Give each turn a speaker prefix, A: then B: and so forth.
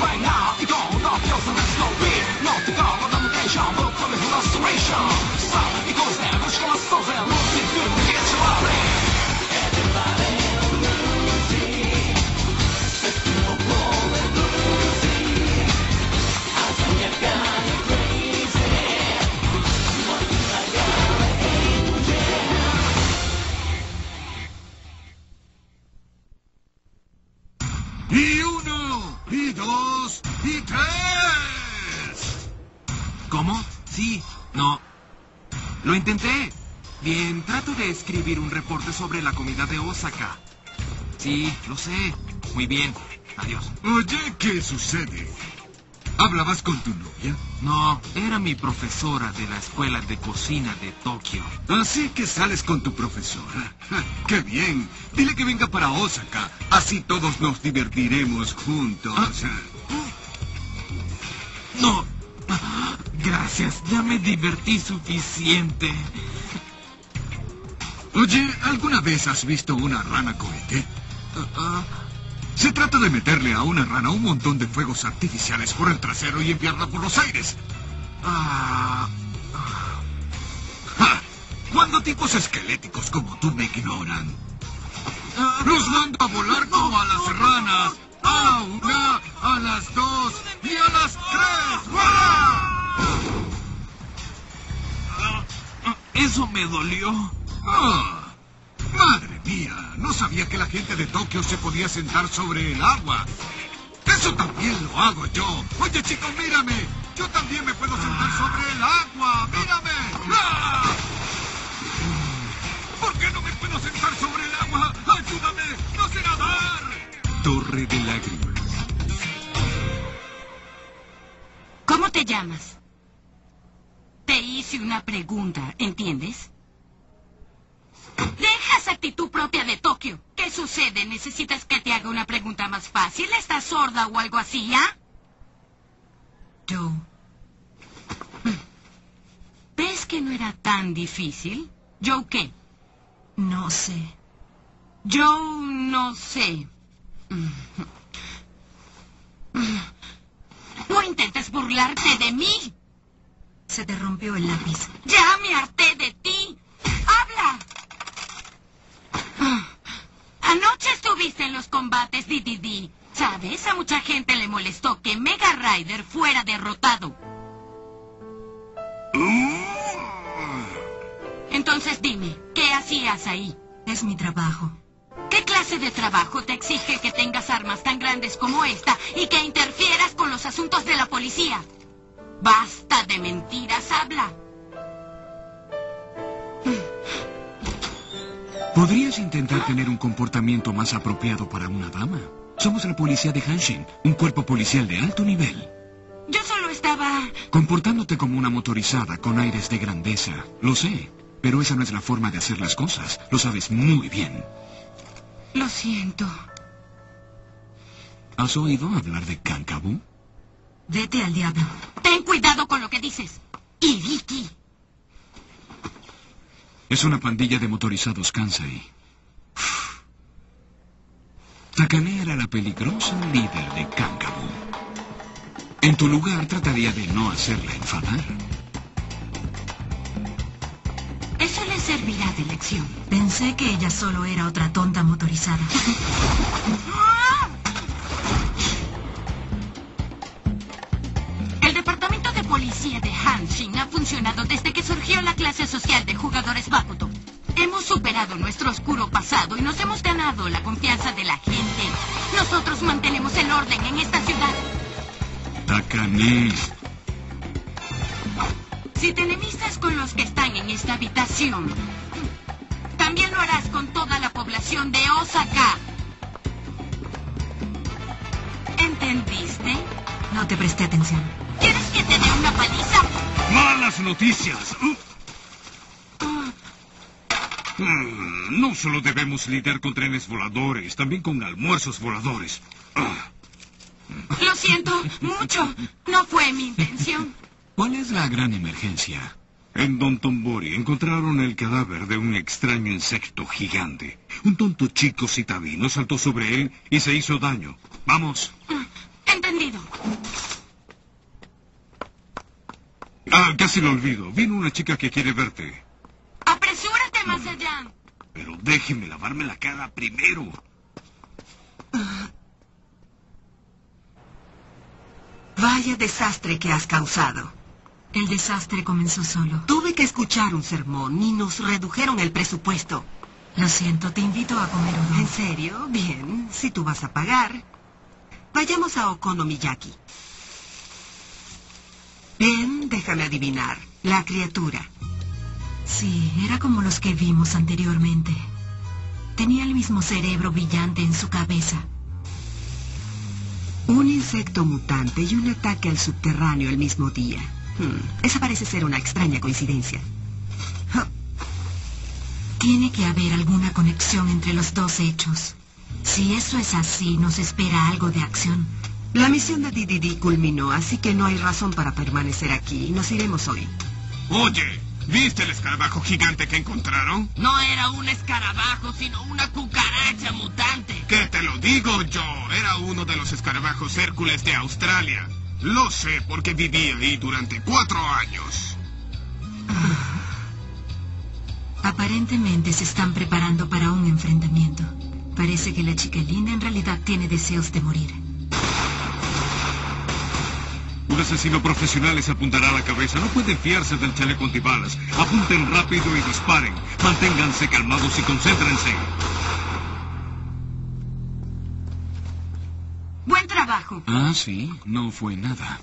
A: Right
B: now, you gon' not feel so slow beat. Not the government, but for the restoration.
A: Y dos, y tres.
C: ¿Cómo? Sí, no. Lo intenté. Bien, trato de escribir un reporte sobre la comida de Osaka. Sí, lo sé. Muy bien. Adiós.
A: Oye, ¿qué sucede? ¿Hablabas con tu novia?
C: No, era mi profesora de la escuela de cocina de Tokio.
A: Así que sales con tu profesora. ¡Qué bien! Dile que venga para Osaka. Así todos nos divertiremos juntos.
C: No. Gracias, ya me divertí suficiente.
A: Oye, ¿alguna vez has visto una rana cohete?
C: Ah,
A: Se trata de meterle a una rana un montón de fuegos artificiales por el trasero y enviarla por los aires.
C: ah,
A: ¡Ja! Cuando tipos esqueléticos como tú me ignoran. Los mando a volar como a las ranas. A una, a las dos y a las tres.
C: Ah, eso me dolió.
A: Ah, no sabía que la gente de Tokio se podía sentar sobre el agua. Eso también lo hago yo. Oye, chico, mírame. Yo también me puedo sentar sobre el agua. Mírame. ¡Ah! ¿Por qué no me puedo sentar sobre el agua? Ayúdame. No sé nadar.
C: Torre de lágrimas.
D: ¿Cómo te llamas? Te hice una pregunta, ¿entiendes? Deja esa actitud propia de Tokio. ¿Qué sucede? ¿Necesitas que te haga una pregunta más fácil? ¿Estás sorda o algo así, ah?
E: Joe,
D: ¿Ves que no era tan difícil? ¿Yo qué?
E: no sé.
D: Yo no sé. No intentes burlarte de mí.
E: Se te rompió el lápiz.
D: Ya me harté de estuviste en los combates DDD. ¿Sabes? A mucha gente le molestó que Mega Rider fuera derrotado. Entonces dime, ¿qué hacías ahí?
E: Es mi trabajo.
D: ¿Qué clase de trabajo te exige que tengas armas tan grandes como esta y que interfieras con los asuntos de la policía? Basta de mentiras, habla.
C: ¿Podrías intentar tener un comportamiento más apropiado para una dama? Somos la policía de Hanshin, un cuerpo policial de alto nivel.
D: Yo solo estaba...
C: Comportándote como una motorizada con aires de grandeza. Lo sé, pero esa no es la forma de hacer las cosas. Lo sabes muy bien.
D: Lo siento.
C: ¿Has oído hablar de Kankabu?
E: Vete al diablo.
D: Ten cuidado con lo que dices. Iriki.
C: Es una pandilla de motorizados Kansai. Takane era la peligrosa líder de Kankabu. En tu lugar trataría de no hacerla enfadar.
D: Eso le servirá de lección.
E: Pensé que ella solo era otra tonta motorizada.
D: El departamento de policía Henshin ha funcionado desde que surgió la clase social de jugadores superado nuestro oscuro pasado y nos hemos ganado la confianza de la gente. Nosotros mantenemos el orden en esta ciudad.
A: Takane.
D: Si te enemistas con los que están en esta habitación, también lo harás con toda la población de Osaka. ¿Entendiste?
E: No te presté atención.
D: ¿Quieres que te dé una paliza?
A: Malas noticias. Mm, No solo debemos lidiar con trenes voladores, también con almuerzos voladores. Ah,
D: Lo siento mucho. No fue mi intención.
C: ¿Cuál es la gran emergencia?
A: En Don Tombori encontraron el cadáver de un extraño insecto gigante. Un tonto chico citadino saltó sobre él y se hizo daño. Vamos.
D: Entendido.
A: Ah, casi lo olvido. Vino una chica que quiere verte.
D: Apresúrate más allá.
A: Pero déjeme lavarme la cara primero.
F: Vaya desastre que has causado.
E: El desastre comenzó solo.
F: Tuve que escuchar un sermón y nos redujeron el presupuesto.
E: Lo siento, te invito a comer uno.
F: ¿En serio? Bien, si tú vas a pagar. Vayamos a Okonomiyaki. Bien, déjame adivinar. La criatura.
E: Sí, era como los que vimos anteriormente. Tenía el mismo cerebro brillante en su cabeza.
F: Un insecto mutante y un ataque al subterráneo el mismo día. Hmm, esa parece ser una extraña coincidencia.
E: Tiene que haber alguna conexión entre los dos hechos. Si eso es así, nos espera algo de acción.
F: La misión de DDD culminó, así que no hay razón para permanecer aquí. Nos iremos hoy.
A: Oye, ¿viste el escarabajo gigante que encontraron?
D: No era un escarabajo, sino una cucaracha mutante.
A: ¿Qué te lo digo yo? Era uno de los escarabajos Hércules de Australia. Lo sé porque viví ahí durante cuatro años.
E: Aparentemente se están preparando para un enfrentamiento. Parece que la chica linda en realidad tiene deseos de morir.
A: Un asesino profesional les apuntará a la cabeza. No pueden fiarse del chaleco antibalas. Apunten rápido y disparen. Manténganse calmados y concéntrense.
D: Buen trabajo.
C: Ah, sí, no fue nada.